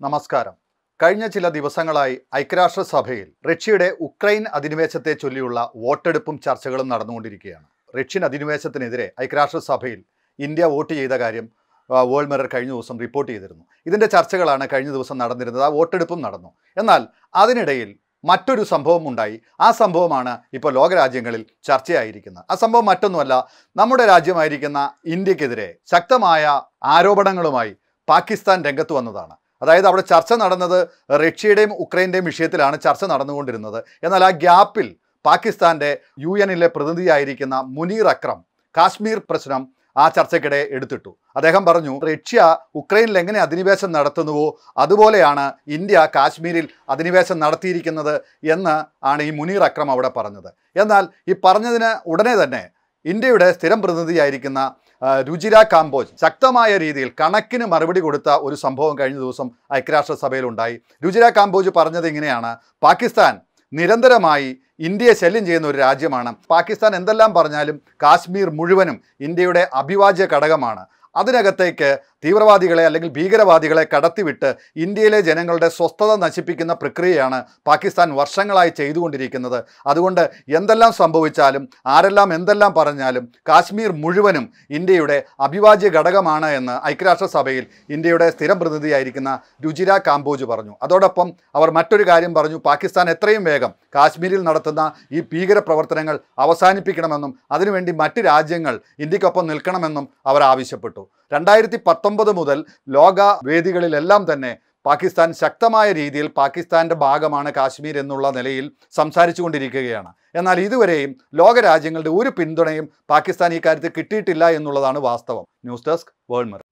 നമസ്കാരം. കഴിഞ്ഞ ചില ദിവസങ്ങളായി ഐക്യരാഷ്ട്രസഭയിൽ റഷ്യയുടെ ഉക്രൈൻ അധിനിവേശത്തെ ചൊല്ലിയുള്ള വോട്ടെടുപ്പും ചർച്ചകളും നടന്നുകൊണ്ടിരിക്കുകയാണ്. റഷ്യൻ അധിനിവേശത്തിനെതിരെ ഐക്യരാഷ്ട്രസഭയിൽ ഇന്ത്യ വോട്ട് ചെയ്ത കാര്യം വേൾഡ് മിറർ കഴിഞ്ഞ ദിവസം റിപ്പോർട്ട് ചെയ്തിരുന്നു. ഇതിന്റെ ചർച്ചകളാണ് കഴിഞ്ഞ ദിവസം നടന്നിരുന്നത് ആ വോട്ടെടുപ്പും നടന്നു. എന്നാൽ അതിനിടയിൽ മറ്റൊരു സംഭവം ഉണ്ടായി. ആ സംഭവമാണ് ഇപ്പോൾ ലോകരാജ്യങ്ങളിൽ ചർച്ചയായിരിക്കുന്നത്. ആ സംഭവം മറ്റൊന്നുമല്ല നമ്മുടെ രാജ്യമായിരിക്കുന്ന ഇന്ത്യക്കെതിരെ ശക്തമായ ആരോപണങ്ങളുമായി പാകിസ്ഥാൻ രംഗത്ത് വന്നതാണ്. അതായത് അവിടെ ചർച്ച നടന്നത് റഷ്യയുടെയും ഉക്രൈന്റെയും വിഷയത്തിലാണ് ചർച്ച നടന്നുകൊണ്ടിരുന്നത്. എന്നാൽ ആ ഗ്യാപ്പിൽ പാകിസ്ഥാന്റെ യു എനിലെ പ്രതിനിധിയായിരിക്കുന്ന മുനീർ അക്രം കാശ്മീർ പ്രശ്നം ആ ചർച്ചയ്ക്കിടെ എടുത്തിട്ടു. അദ്ദേഹം പറഞ്ഞു റഷ്യ ഉക്രൈനിൽ എങ്ങനെ അധിനിവേശം നടത്തുന്നുവോ അതുപോലെയാണ് ഇന്ത്യ കാശ്മീരിൽ അധിനിവേശം നടത്തിയിരിക്കുന്നത് എന്ന് ആണ് ഈ മുനീർ അക്രം അവിടെ പറഞ്ഞത്. എന്നാൽ ഈ പറഞ്ഞതിന് ഉടനെ തന്നെ ഇന്ത്യയുടെ സ്ഥിരം പ്രതിനിധിയായിരിക്കുന്ന രുചിര കാംബോജ്. ശക്തമായ രീതിയിൽ കണക്കിന് മറുപടി കൊടുത്ത ഒരു സംഭവം കഴിഞ്ഞ ദിവസം ഐക്യരാഷ്ട്രസഭയിലുണ്ടായി. രുചിര കാംബോജ് പറഞ്ഞത് ഇങ്ങനെയാണ്. പാകിസ്ഥാൻ നിരന്തരമായി ഇന്ത്യയെ ശല്യം ചെയ്യുന്ന ഒരു രാജ്യമാണ്. പാകിസ്ഥാൻ എന്തെല്ലാം പറഞ്ഞാലും കാശ്മീർ മുഴുവനും ഇന്ത്യയുടെ അഭിവാജ്യ ഘടകമാണ്. അതിനകത്തേക്ക് തീവ്രവാദികളെ അല്ലെങ്കിൽ ഭീകരവാദികളെ കടത്തിവിട്ട് ഇന്ത്യയിലെ ജനങ്ങളുടെ സ്വസ്ഥത നശിപ്പിക്കുന്ന പ്രക്രിയയാണ് പാകിസ്ഥാൻ വർഷങ്ങളായി ചെയ്തുകൊണ്ടിരിക്കുന്നത്. അതുകൊണ്ട് എന്തെല്ലാം സംഭവിച്ചാലും ആരെല്ലാം എന്തെല്ലാം പറഞ്ഞാലും കാശ്മീർ മുഴുവനും ഇന്ത്യയുടെ അഭിവാജ്യ ഘടകമാണ് എന്ന് ഐക്യരാഷ്ട്രസഭയിൽ ഇന്ത്യയുടെ സ്ഥിരം പ്രതിനിധിയായിരിക്കുന്ന രുചിര കാംബോജ് പറഞ്ഞു. അതോടൊപ്പം അവർ മറ്റൊരു കാര്യം പറഞ്ഞു. പാകിസ്ഥാൻ എത്രയും വേഗം കാശ്മീരിൽ നടത്തുന്ന ഈ ഭീകര പ്രവർത്തനങ്ങൾ അവസാനിപ്പിക്കണമെന്നും അതിനുവേണ്ടി മറ്റ് രാജ്യങ്ങൾ ഇന്ത്യക്കൊപ്പം നിൽക്കണമെന്നും അവർ ആവശ്യപ്പെട്ടു. രണ്ടായിരത്തി പത്തൊമ്പത് മുതൽ ലോക വേദികളിലെല്ലാം തന്നെ പാകിസ്ഥാൻ ശക്തമായ രീതിയിൽ പാകിസ്ഥാന്റെ ഭാഗമാണ് കാശ്മീർ എന്നുള്ള നിലയിൽ സംസാരിച്ചു കൊണ്ടിരിക്കുകയാണ് എന്നാൽ ഇതുവരെയും ലോകരാജ്യങ്ങളുടെ ഒരു പിന്തുണയും പാകിസ്ഥാൻ ഈ കാര്യത്തിൽ കിട്ടിയിട്ടില്ല എന്നുള്ളതാണ് വാസ്തവം. News desk world mirror